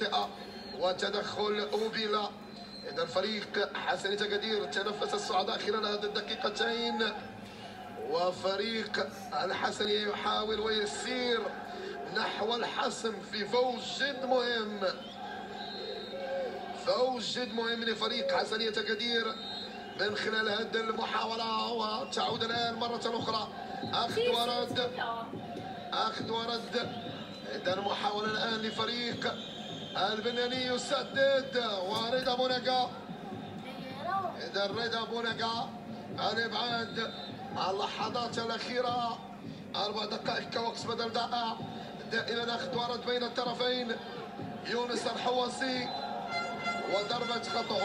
خاطئة وتدخل أوبيلا. إذا الفريق حسن تقدير تنفس الصعداء خلال هذه الدقيقتين. وفريق الحسنية يحاول ويسير نحو الحسم في فوز جد مهم. فوز جد مهم لفريق حسنية تقدير من خلال هذه المحاولة. وتعود الآن مرة أخرى. أخذ ورد. أخذ ورد. إذا محاولة الآن لفريق البناني يسدد ورضا بونقا إذا رضا بونقا الإبعاد اللحظات الأخيرة. أربع دقائق كوقت بدل دقائق دائما ورد بين الطرفين. يونس الحواسي وضربة خطأ.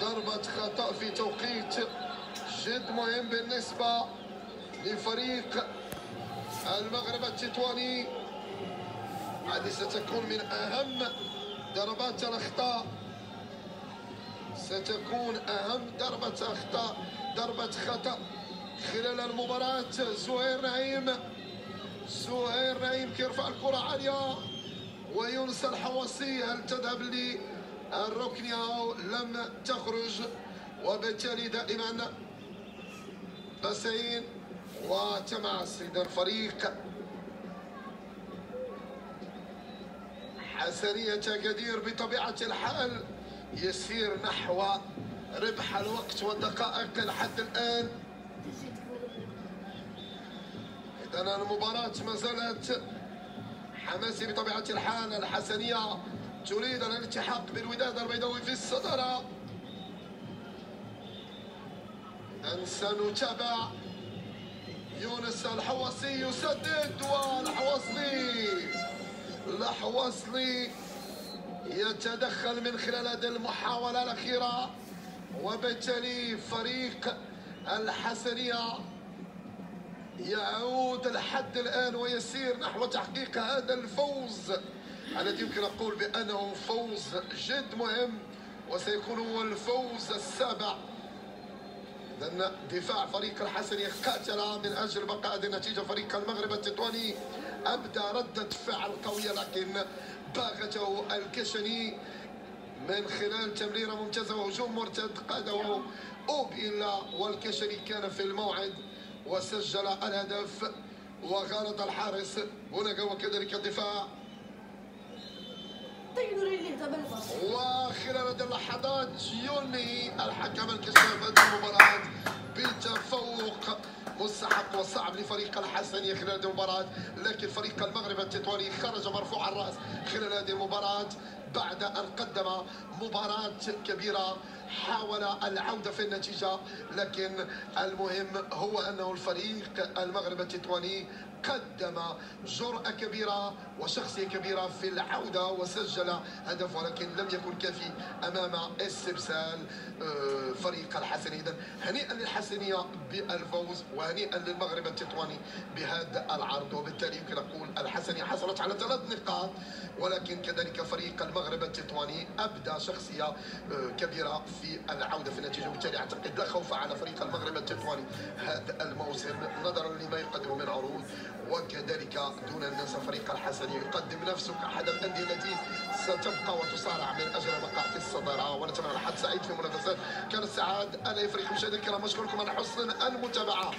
ضربة خطأ في توقيت جد مهم بالنسبة لفريق المغرب التطواني. هذه ستكون من أهم ضربات الأخطاء. ستكون أهم ضربة أخطاء ضربة خطأ. خلال المباراة زهير نعيم زهير نعيم كيرفع الكرة عالية. ويونس الحواسي هل تذهب للركنية أو لم تخرج. وبالتالي دائما بسعين وتماس إذا الفريق. حسنية قدير بطبيعة الحال يسير نحو ربح الوقت والدقائق لحد الآن. إذا المباراة ما زالت حماسي بطبيعة الحال. الحسنية تريد الالتحاق بالوداد البيضاوي في الصدارة. إذا سنتابع يونس الحوصي يسدد والحوصي الحوصي يتدخل من خلال هذه المحاولة الأخيرة وبالتالي فريق الحسنية يعود لحد الآن ويسير نحو تحقيق هذا الفوز. الذي يمكن أقول بأنه فوز جد مهم وسيكون هو الفوز السابع. لأن دفاع فريق الحسنية قاتل من أجل بقاء هذه النتيجة. فريق المغرب التطواني أبدى ردة فعل قوية لكن باغته الكشني من خلال تمريرة ممتازة وهجوم مرتد قاده أوبيلا والكشني كان في الموعد وسجل الهدف وغالط الحارس. هناك وكذلك الدفاع. وخلال هذه اللحظات ينهي الحكم الكشاف هذه المباراة بتفوق مستحق وصعب لفريق الحسنية خلال هذه المباراة. لكن فريق المغرب التطواني خرج مرفوع الرأس خلال هذه المباراة بعد أن قدم مباراة كبيرة. حاول العودة في النتيجة لكن المهم هو أنه الفريق المغرب التطواني قدم جرأة كبيرة وشخصية كبيرة في العودة وسجل هدف ولكن لم يكن كافي أمام استبسال آه، فريق الحسنية إذن هنيئا للحسنية بالفوز وهنيئا للمغرب التطواني بهذا العرض. وبالتالي يمكن أقول الحسنية حصلت على ثلاث نقاط ولكن كذلك فريق المغرب التطواني أبدى شخصية آه، كبيرة في العودة في النتيجة وبالتالي أعتقد لا خوف على فريق المغرب التطواني هذا الموسم. نظرا لما يقدمه من عروض وكذلك دون أن ننسى فريق الحسني يقدم نفسه كأحد الأندية التي ستبقى وتصارع من أجل البقاء في الصدارة. ونتمنى الحظ سعيد في المنافسات كان السعاد أنا فريق مشاهدينا الكرام أشكركم على حسن المتابعة.